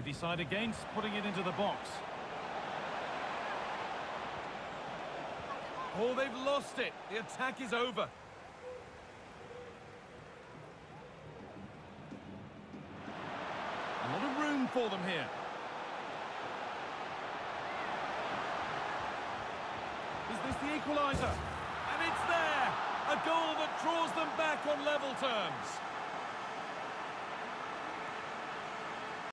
They decide against putting it into the box. Oh, they've lost it. The attack is over. A lot of room for them here. Is this the equaliser? And it's there! A goal that draws them back on level terms.